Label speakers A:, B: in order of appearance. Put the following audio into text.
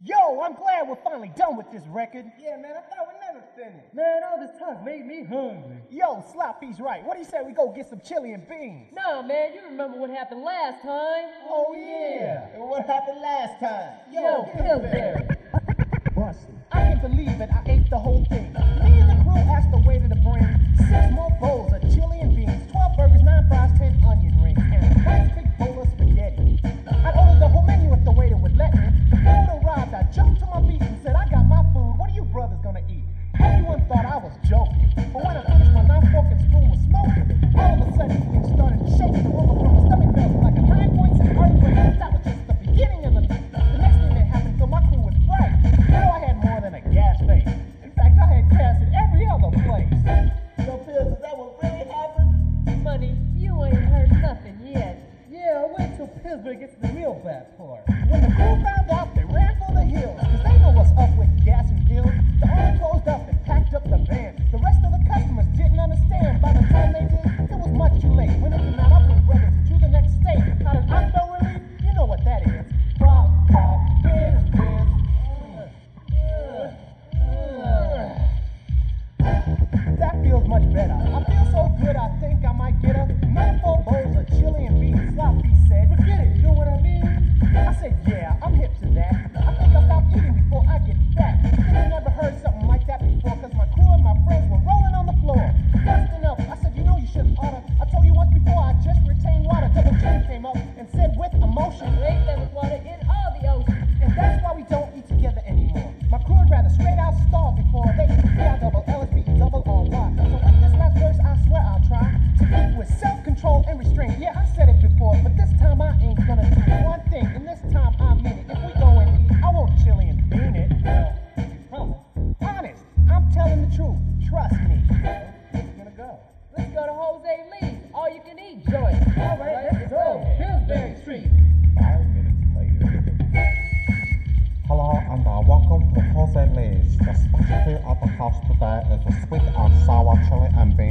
A: Yo, I'm glad we're finally done with this record.
B: Yeah, man, I thought we'd never finished.
C: Man, all this talk made me hungry.
A: Yo, Sloppy's right. What do you say we go get some chili and beans?
C: Nah, man, you remember what happened last time?
A: Oh, yeah.
B: And what happened last time?
C: Yo, Pillsberry.
A: Busted. I can't believe it. I ate the whole thing. Everyone thought I was joking. But when I finished, my knife, fork, and spoon was smoking. All of a sudden, things started shaking. The room from my stomach felt like a 9.6 earthquake. That was just the beginning of the night. The next thing that happened filled my crew with fright. Now I had more than a gas tank. In fact, I had gas in every other place.
B: Yo, Pills, is that what really happened?
C: Money, you ain't heard nothing yet. Yeah, wait till Pillsberry gets the real bad part.
A: Better. I feel so good, I think I might get a four bowls of chili and beans. Sloppy said, forget it, you know what I mean? I said, yeah, I'm hip to that. I think I'll stop eating before I get fat. I never heard something like that before, cause my crew and my friends were rolling on the floor. Busting up. I said, you know you should oughta. I told you once before, I just retained water the came up
C: Let's go to Jose Lee's. All you can eat joint. All right, let's go. Pillsbury Street.
D: Five minutes later. Hello and uh, welcome to Jose Lee's. The specialty of the house today is the sweet and sour chili and bean roll.
A: Five.